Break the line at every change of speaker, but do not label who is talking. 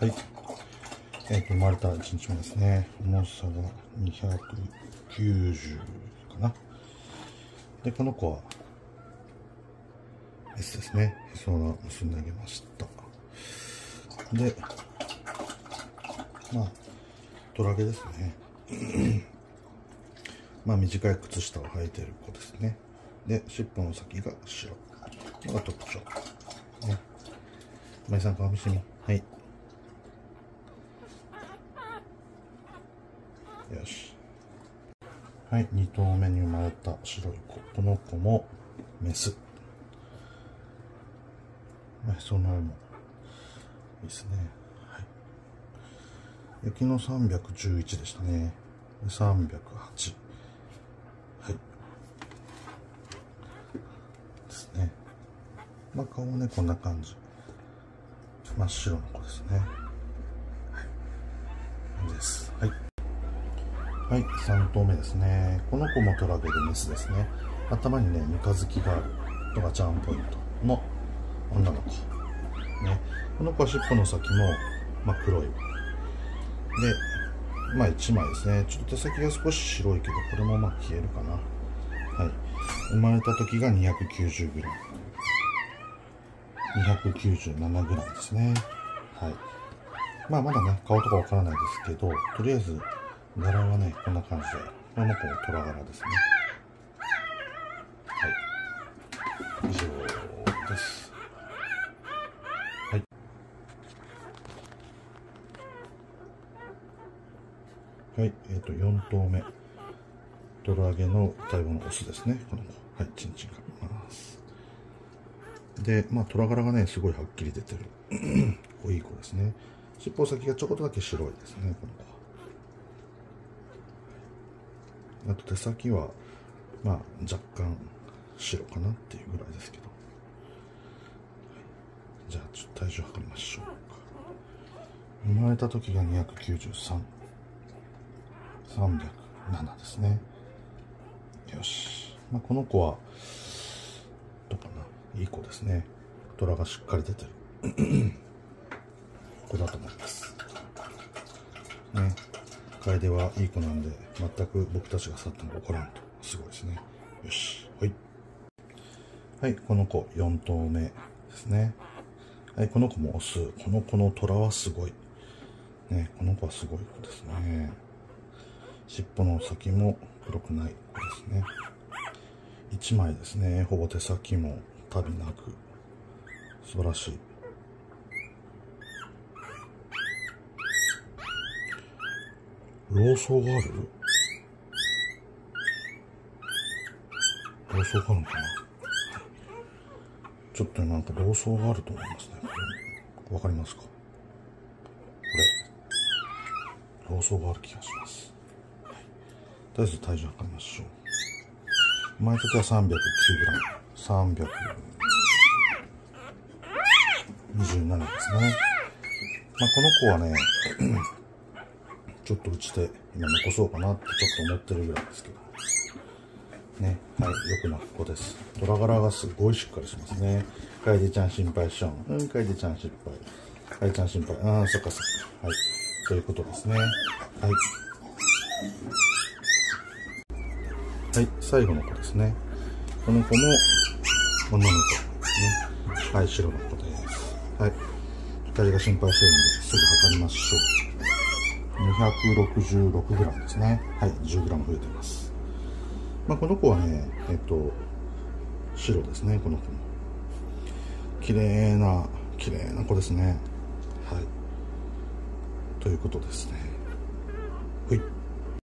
はい。えっ、ー、と、生まれた1日目ですね。重さが290かな。で、この子は、S ですね。へそが結んであげました。で、まあ、トラゲですね。まあ、短い靴下を履いている子ですね。で、尻尾の先が白。のが特徴。ね。まいさん顔見せてみ。はい。よし。はい、2頭目に生まれた白い子。この子もメス。まあ、そのもいいですね。はい。雪の311でしたね。308。はい。ですね。まあ、顔ね、こんな感じ。真っ白の子ですね。はい。です。はい。はい、3頭目ですね。この子もトラベルメスですね。頭にね、三日月があるのがチャームポイントの女の子。ね。この子は尻尾の先も、まあ、黒い。で、まあ1枚ですね。ちょっと手先が少し白いけど、これもまあ消えるかな。はい。生まれた時が 290g。297g ですね。はい。まあまだね、顔とかわからないですけど、とりあえず柄はね、こんな感じで、この子も虎柄ですね。はい。以上です。はい。はい、えっ、ー、と、4頭目。トラゲの最後のオスですね。この子。はい、チンチンが見ます。で、まあ、虎柄がね、すごいはっきり出てる。いい子ですね。尻尾先がちょこっとだけ白いですね、この子は。あと手先は、まあ、若干白かなっていうぐらいですけど。じゃあ、ちょっと体重測りましょうか。生まれた時が293。307ですね。よし。まあ、この子は、どうかな。いい子ですね。虎がしっかり出てる。子だと思います。ね。楓はいい子なんで、全く僕たちが去ったのが怒らんと。すごいですね。よし。はい。はい、この子、4頭目ですね。はい、この子もオス。この子の虎はすごい。ね、この子はすごい子ですね。尻尾の先も黒くない子ですね。1枚ですね。ほぼ手先も旅なく。素晴らしい。老僧がある？老僧があるのかなちょっとなんか老僧があると思いますね。わかりますか？これ。老僧がある気がします。とりあえず体重測りましょう。前時は 309g。327ですね。まあ、この子はね、ちょっとうちで今残そうかなってちょっと思ってるぐらいですけど。ね。はい。よく泣く子です。虎柄がすごいしっかりしますね。楓ちゃん心配しょん。うん、楓ちゃん心配。楓ちゃん心配。ああ、そっかそっか。はい。ということですね。はい。はい。最後の子ですね。この子も女の子ですね。はい。白の子です。はい。二人が心配してるので、すぐ測りましょう。266g ですね。はい、10g 増えてます。まあ、この子はね、えっと、白ですね、この子も。綺麗な、綺麗な子ですね。はい。ということですね。はい。